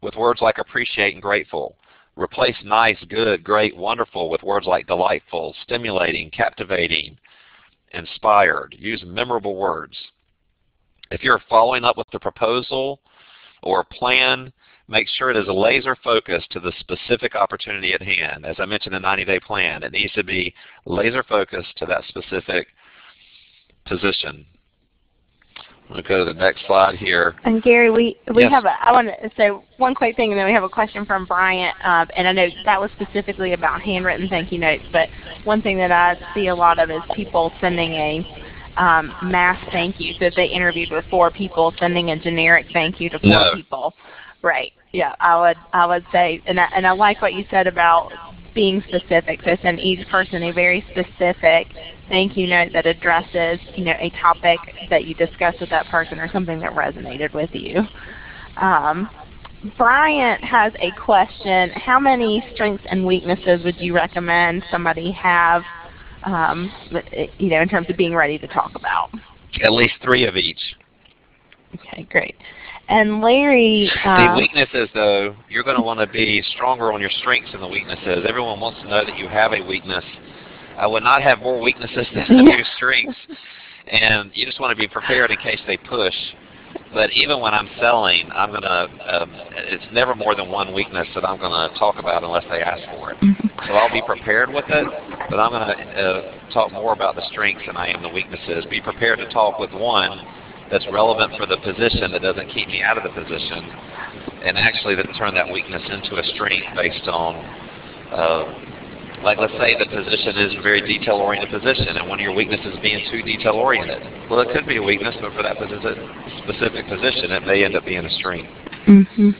with words like appreciate and grateful. Replace nice, good, great, wonderful with words like delightful, stimulating, captivating, inspired. Use memorable words. If you're following up with the proposal, or plan, make sure it is laser focused to the specific opportunity at hand. As I mentioned, the 90-day plan, it needs to be laser focused to that specific position. I'm going to go to the next slide here. And Gary, we we yes. have a. I want to say one quick thing, and then we have a question from Bryant. Uh, and I know that was specifically about handwritten thank you notes. But one thing that I see a lot of is people sending a um, mass thank you. that they interviewed with four people, sending a generic thank you to four no. people. Right. Yeah, I would I would say, and I, and I like what you said about being specific. So send each person a very specific thank you note that addresses you know a topic that you discussed with that person or something that resonated with you. Um, Bryant has a question. How many strengths and weaknesses would you recommend somebody have um, you know, in terms of being ready to talk about? At least three of each. Okay, great. And Larry, the weaknesses, though, you're going to want to be stronger on your strengths than the weaknesses. Everyone wants to know that you have a weakness. I would not have more weaknesses than your strengths, and you just want to be prepared in case they push. But even when I'm selling, I'm gonna. Um, it's never more than one weakness that I'm gonna talk about unless they ask for it. Mm-hmm. So I'll be prepared with it, but I'm gonna uh, talk more about the strengths than I am the weaknesses. Be prepared to talk with one that's relevant for the position that doesn't keep me out of the position, and actually that turn that weakness into a strength based on uh, like let's say the position is a very detail-oriented position and one of your weaknesses is being too detail-oriented. Well, it could be a weakness, but for that specific position, it may end up being a strength. Mm-hmm.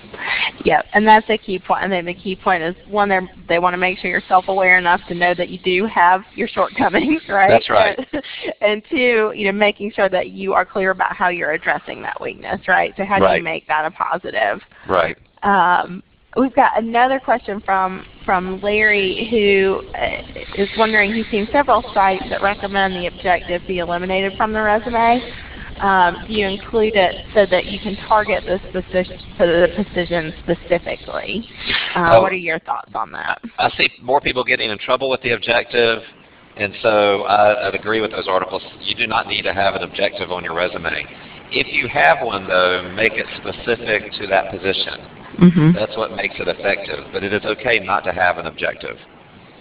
Yeah, and that's a key point. I think the key point is one, they they want to make sure you're self-aware enough to know that you do have your shortcomings, right? That's right. and two, you know, making sure that you are clear about how you're addressing that weakness, right? So how do you make that a positive? Right. Um, We've got another question from, from Larry who uh, wondering, he's seen several sites that recommend the objective be eliminated from the resume. um, do you include it so that you can target the, specific, the position specifically? Uh, Oh. what are your thoughts on that? I see more people getting in trouble with the objective, and so I, I'd agree with those articles. You do not need to have an objective on your resume. If you have one, though, make it specific to that position. Mm-hmm. That's what makes it effective. But it is okay not to have an objective.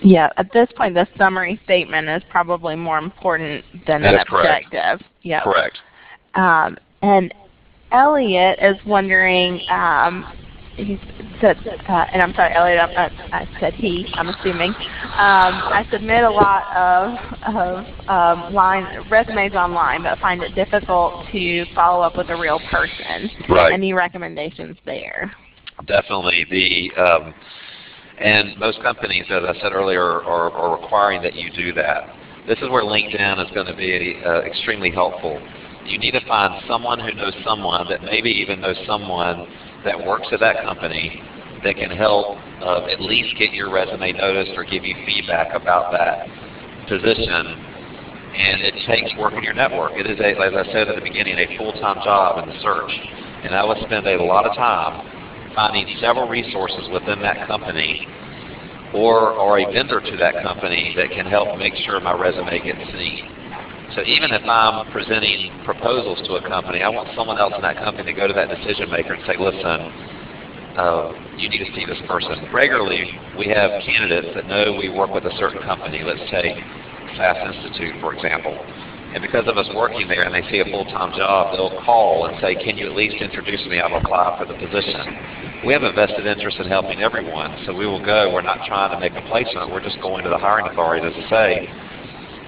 Yeah, at this point, the summary statement is probably more important than That an correct. objective. Yep. Correct. Um, and Elliot is wondering, um, he said, uh, and I'm sorry, Elliot, I, I, I said he, I'm assuming. Um, I submit a lot of, of um, line, resumes online, but find it difficult to follow up with a real person. Right. Any recommendations there? Definitely. The um, and most companies, as I said earlier, are, are requiring that you do that. This is where LinkedIn is going to be uh, extremely helpful. You need to find someone who knows someone that maybe even knows someone that works at that company that can help uh, at least get your resume noticed or give you feedback about that position. And it takes work in your network. It is, a, as I said at the beginning, a full-time job in the search. And I would spend a lot of time finding several resources within that company or, or a vendor to that company that can help make sure my resume gets seen. So even if I'm presenting proposals to a company, I want someone else in that company to go to that decision maker and say, listen, uh, you need to see this person. Regularly, we have candidates that know we work with a certain company. Let's take SAS Institute, for example. And because of us working there and they see a full-time job, they'll call and say, can you at least introduce me? I've applied for the position. We have a vested interest in helping everyone, so we will go. We're not trying to make a placement. We're just going to the hiring authorities to say,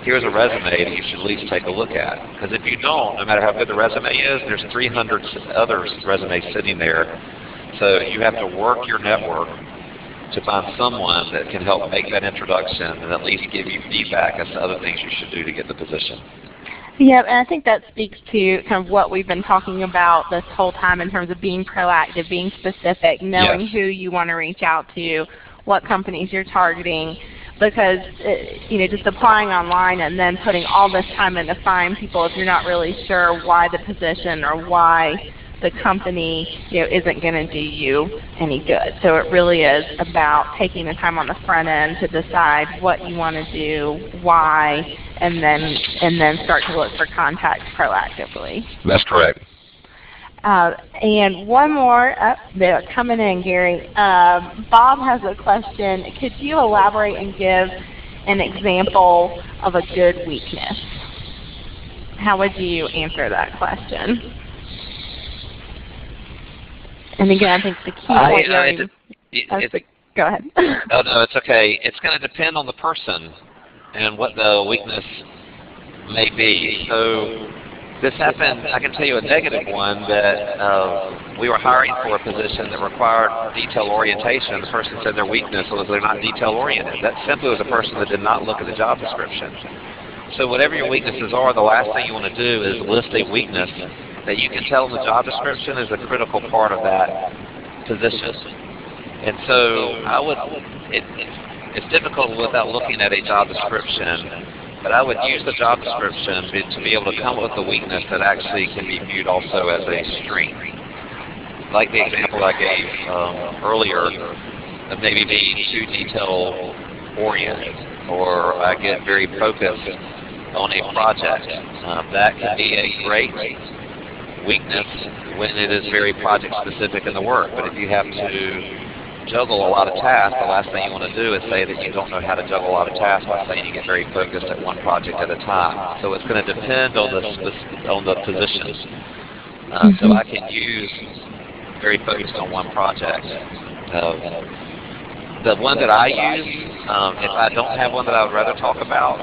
here's a resume that you should at least take a look at. Because if you don't, no matter how good the resume is, there's 300 other resumes sitting there. So you have to work your network to find someone that can help make that introduction and at least give you feedback as to other things you should do to get the position. Yeah, and I think that speaks to kind of what we've been talking about this whole time in terms of being proactive, being specific, knowing Yes. who you want to reach out to, what companies you're targeting, because uh, you know just applying online and then putting all this time in to find people if you're not really sure why the position or why the company you know isn't going to do you any good. So it really is about taking the time on the front end to decide what you want to do, why, and then and then start to look for contacts proactively. That's correct. Uh, and one more, uh, they're coming in, Gary. Um, Bob has a question. Could you elaborate and give an example of a good weakness? How would you answer that question? And again, I think the key point I- it- it- the- go ahead. Oh no, it's okay. It's going to depend on the person and what the weakness may be. So this happened. I can tell you a negative one that uh, we were hiring for a position that required detail orientation. The person said their weakness was they're not detail oriented. That simply was a person that did not look at the job description. So whatever your weaknesses are, the last thing you want to do is list a weakness that you can tell the job description is a critical part of that position. And so I would, it, it's difficult without looking at a job description, but I would use the job description to be able to come up with a weakness that actually can be viewed also as a strength. Like the example I gave um, earlier of maybe being too detail oriented, or I get very focused on a project. Um, that can be a great weakness when it is very project specific in the work. But if you have to juggle a lot of tasks, the last thing you want to do is say that you don't know how to juggle a lot of tasks by saying you get very focused at one project at a time. So it's going to depend on the on the position. Uh, So I can use very focused on one project. Uh, the one that I use, um, if I don't have one that I would rather talk about,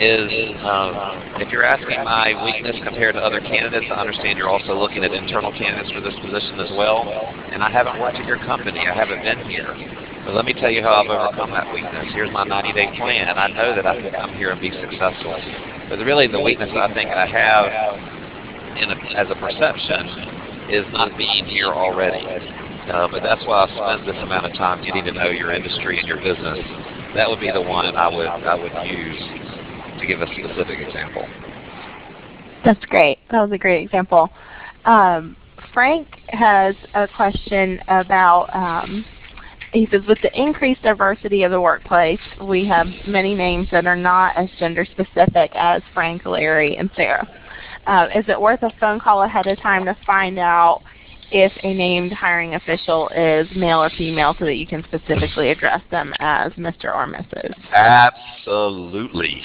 is um, if you're asking my weakness compared to other candidates, I understand you're also looking at internal candidates for this position as well. And I haven't worked at your company. I haven't been here. But let me tell you how I've overcome that weakness. Here's my 90-day plan. and I know that I can come here and be successful. But really the weakness I think I have in a, as a perception is not being here already. Uh, but that's why I spend this amount of time getting to know your industry and your business. That would be the one I would I would use to give a specific example. That's great. That was a great example. Um, Frank has a question about, um, he says, with the increased diversity of the workplace, we have many names that are not as gender specific as Frank, Larry, and Sarah. Uh, is it worth a phone call ahead of time to find out if a named hiring official is male or female so that you can specifically address them as Mr. or Mrs.? Absolutely.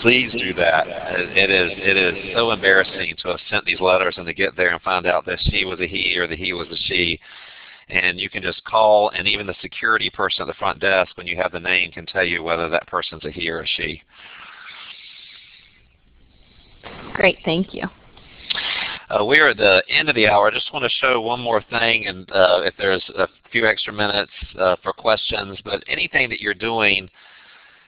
Please do that. It is it is so embarrassing to have sent these letters and to get there and find out that she was a he or that he was a she. And you can just call, and even the security person at the front desk, when you have the name, can tell you whether that person's a he or a she. Great, thank you. Uh, we're at the end of the hour. I just want to show one more thing, and uh, if there's a few extra minutes uh, for questions, but anything that you're doing,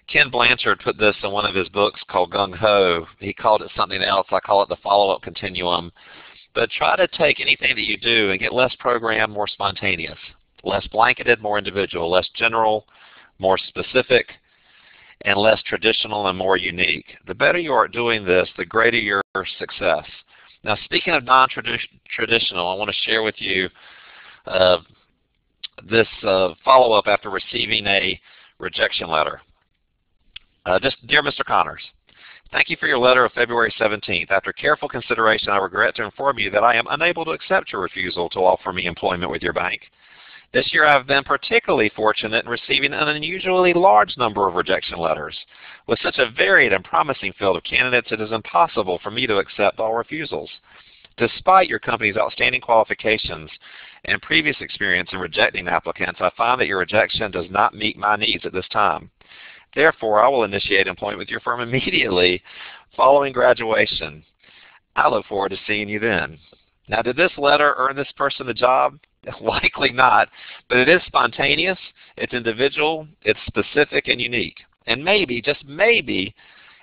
Ken Blanchard put this in one of his books called Gung Ho. He called it something else. I call it the follow-up continuum. But try to take anything that you do and get less programmed, more spontaneous, less blanketed, more individual, less general, more specific, and less traditional and more unique. The better you are at doing this, the greater your success. Now speaking of non-traditional, I want to share with you uh, this uh, follow-up after receiving a rejection letter. Uh, just, Dear Mr. Connors, Thank you for your letter of February 17th. After careful consideration, I regret to inform you that I am unable to accept your refusal to offer me employment with your bank. This year I have been particularly fortunate in receiving an unusually large number of rejection letters. With such a varied and promising field of candidates, it is impossible for me to accept all refusals. Despite your company's outstanding qualifications and previous experience in rejecting applicants, I find that your rejection does not meet my needs at this time. Therefore, I will initiate employment with your firm immediately following graduation. I look forward to seeing you then. Now, did this letter earn this person the job? Likely not, but it is spontaneous, it's individual, it's specific and unique. And maybe, just maybe,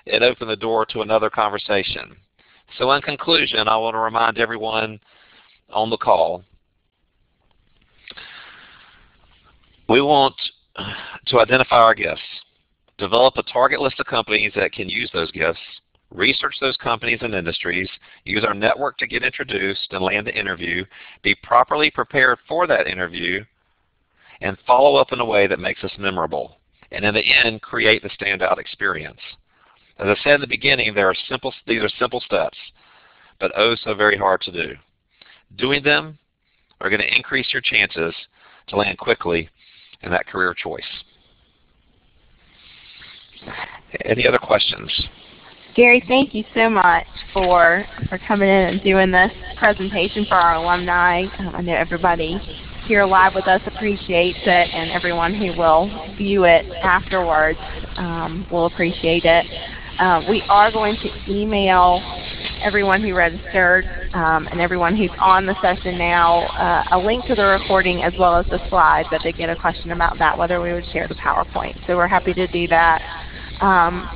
it opened the door to another conversation. So in conclusion, I want to remind everyone on the call, we want to identify our gifts. Develop a target list of companies that can use those gifts. Research those companies and industries. Use our network to get introduced and land the interview. Be properly prepared for that interview. And follow up in a way that makes us memorable. And in the end, create the standout experience. As I said in the beginning, there are simple, these are simple steps, but oh so very hard to do. Doing them are going to increase your chances to land quickly in that career choice. Any other questions? Gary, thank you so much for, for coming in and doing this presentation for our alumni. Um, I know everybody here live with us appreciates it, and everyone who will view it afterwards um, will appreciate it. Um, we are going to email everyone who registered um, and everyone who's on the session now uh, a link to the recording as well as the slides that they get a question about that, whether we would share the PowerPoint. So we're happy to do that. Um,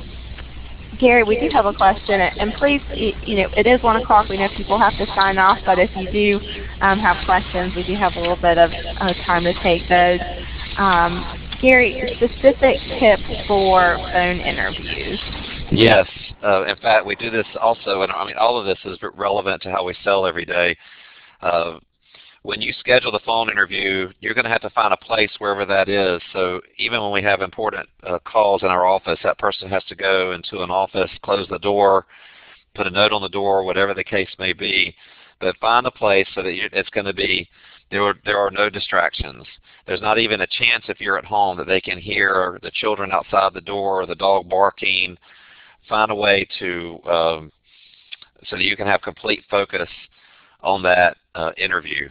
Gary, we do have a question, and please, you know, it is 1 o'clock. We know people have to sign off, but if you do um, have questions, we do have a little bit of uh, time to take those. Um, Gary, specific tips for phone interviews. Yes. Uh, in fact, we do this also, and I mean, all of this is relevant to how we sell every day. Uh, when you schedule the phone interview, you're going to have to find a place wherever that is. So even when we have important uh, calls in our office, that person has to go into an office, close the door, put a note on the door, whatever the case may be. But find a place so that you, it's going to be there are, there are no distractions. There's not even a chance if you're at home that they can hear the children outside the door or the dog barking. Find a way to um, so that you can have complete focus on that uh, interview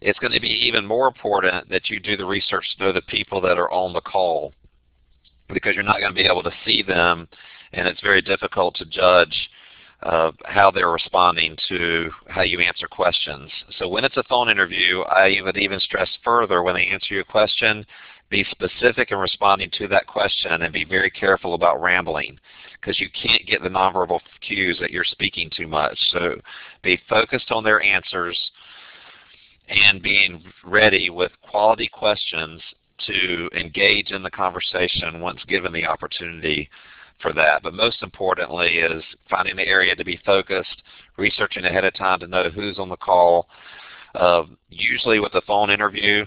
it's going to be even more important that you do the research to know the people that are on the call because you're not going to be able to see them and it's very difficult to judge uh, how they're responding to how you answer questions. So when it's a phone interview, I would even stress further when they answer your question, be specific in responding to that question and be very careful about rambling because you can't get the nonverbal cues that you're speaking too much. So be focused on their answers and being ready with quality questions to engage in the conversation once given the opportunity for that. But most importantly is finding the area to be focused, researching ahead of time to know who's on the call. Uh, usually with a phone interview,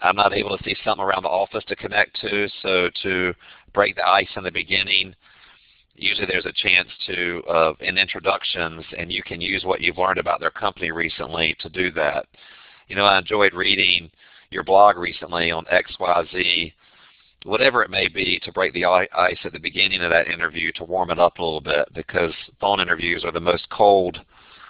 I'm not able to see something around the office to connect to, so to break the ice in the beginning, usually there's a chance to, uh, in introductions, and you can use what you've learned about their company recently to do that. You know, I enjoyed reading your blog recently on XYZ, whatever it may be, to break the ice at the beginning of that interview to warm it up a little bit because phone interviews are the most cold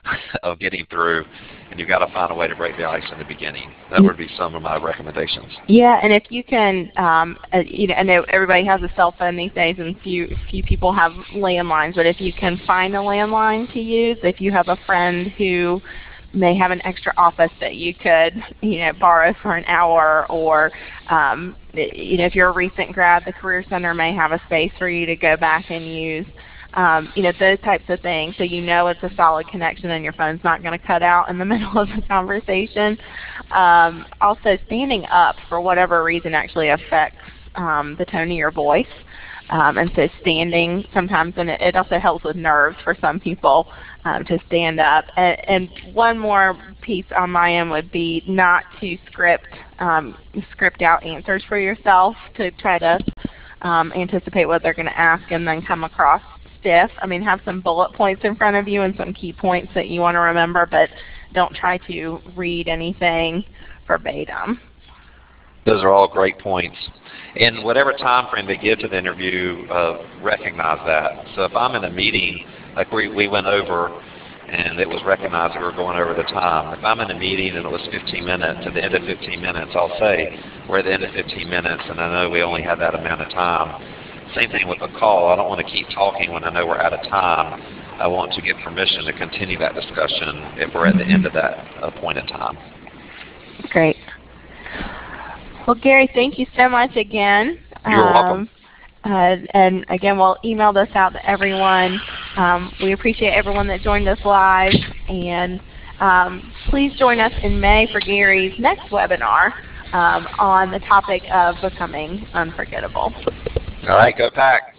of getting through, and you've got to find a way to break the ice in the beginning. That would be some of my recommendations. Yeah, and if you can, um, uh, you know, I know everybody has a cell phone these days, and few few people have landlines. But if you can find a landline to use, if you have a friend who may have an extra office that you could, you know, borrow for an hour, or um, you know, if you're a recent grad, the Career Center may have a space for you to go back and use um, you know, those types of things so you know it's a solid connection and your phone's not going to cut out in the middle of the conversation. Um, also, standing up for whatever reason actually affects um, the tone of your voice. Um, and so standing sometimes, and it, it, also helps with nerves for some people um, to stand up. And, and, one more piece on my end would be not to script um, script out answers for yourself to try to um, anticipate what they're going to ask and then come across stiff. I mean, have some bullet points in front of you and some key points that you want to remember, but don't try to read anything verbatim. Those are all great points. In whatever time frame they give to the interview, uh, recognize that. So if I'm in a meeting, like we, we went over, and it was recognized we were going over the time. If I'm in a meeting and it was 15 minutes, at the end of 15 minutes, I'll say, we're at the end of 15 minutes, and I know we only have that amount of time same thing with a call. I don't want to keep talking when I know we're out of time. I want to get permission to continue that discussion if we're at the end of that appointed time. Great. Well, Gary, thank you so much again. You're um, welcome. Uh, and again, we'll email this out to everyone. Um, we appreciate everyone that joined us live. And um, please join us in May for Gary's next webinar um, on the topic of becoming unforgettable. All right, go pack.